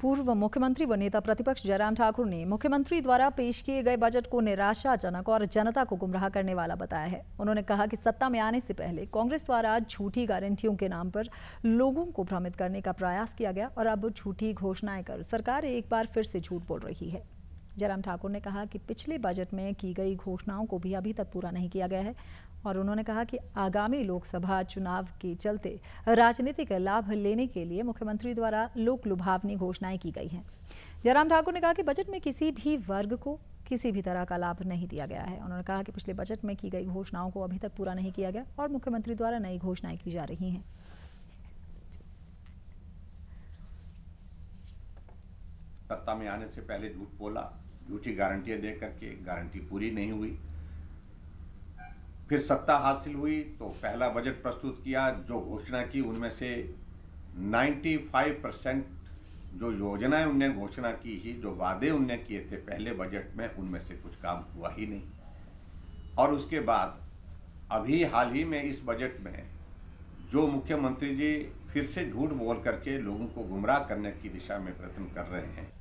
पूर्व मुख्यमंत्री व नेता प्रतिपक्ष जयराम ठाकुर ने मुख्यमंत्री द्वारा पेश किए गए बजट को निराशाजनक और जनता को गुमराह करने वाला बताया है। उन्होंने कहा कि सत्ता में आने से पहले कांग्रेस द्वारा झूठी गारंटियों के नाम पर लोगों को भ्रमित करने का प्रयास किया गया और अब झूठी घोषणाएँ कर सरकार एक बार फिर से झूठ बोल रही है। जयराम ठाकुर ने कहा कि पिछले बजट में की गई घोषणाओं को भी अभी तक पूरा नहीं किया गया है और उन्होंने कहा कि आगामी लोकसभा चुनाव के चलते राजनीतिक लाभ लेने के लिए मुख्यमंत्री द्वारा लोक लुभावनी घोषणाएँ की गई हैं। जयराम ठाकुर ने कहा कि बजट में किसी भी वर्ग को किसी भी तरह का लाभ नहीं दिया गया है। उन्होंने कहा कि पिछले बजट में की गई घोषणाओं को अभी तक पूरा नहीं किया गया और मुख्यमंत्री द्वारा नई घोषणाएँ की जा रही हैं। सत्ता में आने से पहले झूठ बोला झूठी गारंटियाँ दे करके, गारंटी पूरी नहीं हुई। फिर सत्ता हासिल हुई तो पहला बजट प्रस्तुत किया, जो घोषणा की उनमें से 95 परसेंट जो योजनाएँ उनने घोषणा की ही, जो वादे उनने किए थे पहले बजट में, उनमें से कुछ काम हुआ ही नहीं। और उसके बाद, अभी हाल ही में इस बजट में, जो मुख्यमंत्री जी फिर से झूठ बोल करके लोगों को गुमराह करने की दिशा में प्रयत्न कर रहे हैं